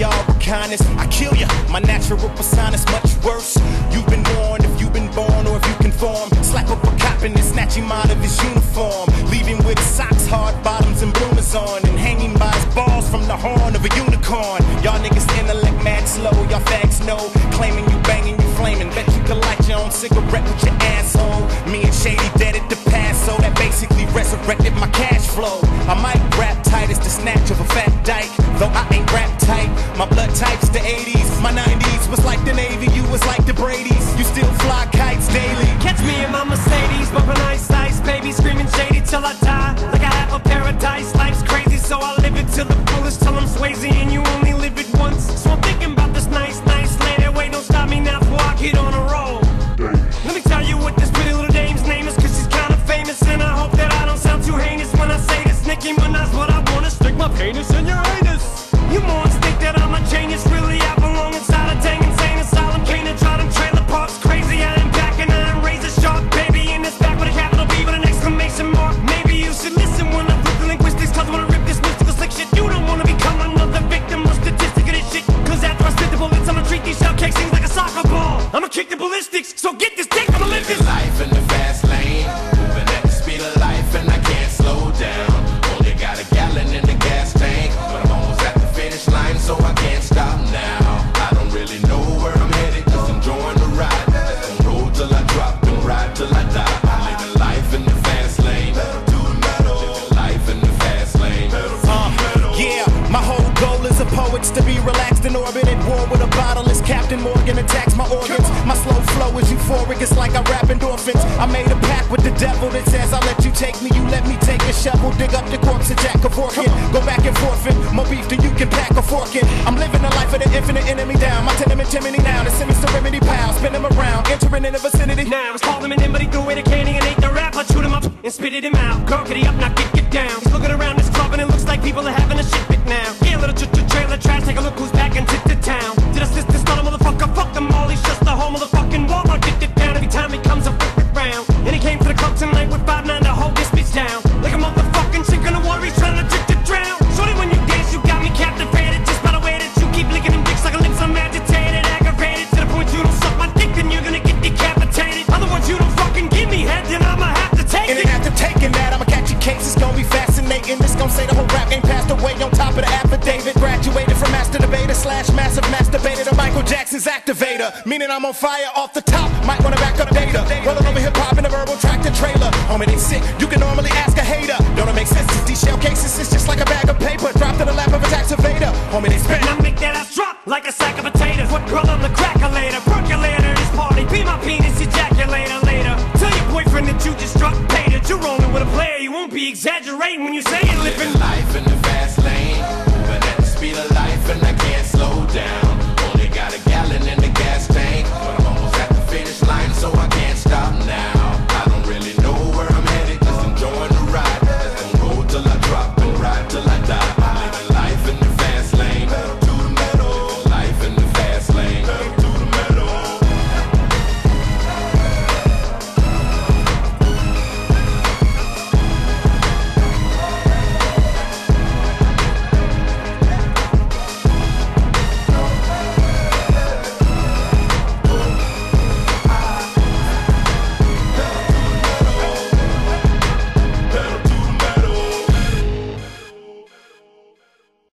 y'all kindness. I kill ya. My natural persona is much worse. You've been warned if you've been born or if you conform. Slap up a cop and snatch him out of his uniform. Leave him with socks, hard bottoms, and bloomers on. And hanging by his balls from the horn of a unicorn. Y'all niggas intellect mad slow. Y'all fags know. Claiming you banging, you flaming. Bet you could light your own cigarette with your asshole. Me and Shady dead at the past, so that basically resurrected my cash flow. I might rap tight as the snatch of a fat dyke. Though I ain't till and you only orbit at war with a bottle as Captain Morgan attacks my organs. Flow is euphoric, it's like I rap endorphins. I made a pact with the devil that says I'll let you take me, you let me take a shovel, dig up the corpse of Jack Kevorkian. Go back and forth forfeit, more beef than you can pack a fork in. I'm living the life of the infinite enemy down. My tenement chimney now, the semi serenity pal, spin around, entering in the vicinity. Now it's called him an but he threw away the candy and ate the rap. I chewed him up and spitted him out. Girl, get it up, now get, get down. He's looking around this club and it looks like people are having a shit fit now. Yeah, little ch ch trailer trash, take a look who's back into the town. Did I this Meaning I'm on fire off the top. Might wanna back up data. Rolling over hip hop in a verbal tractor trailer. Homie, they sick. You can normally ask a hater. Don't it make sense? These shell cases is just like a bag of paper dropped in the lap of a tax evader. Homie, they spit. I make that ass drop like a sack of potatoes. What girl on the crackulator? Percolator, this party. Be my penis ejaculator later. Tell your boyfriend that you just struck paid. You're rolling with a player. You won't be exaggerating when you say it. Living life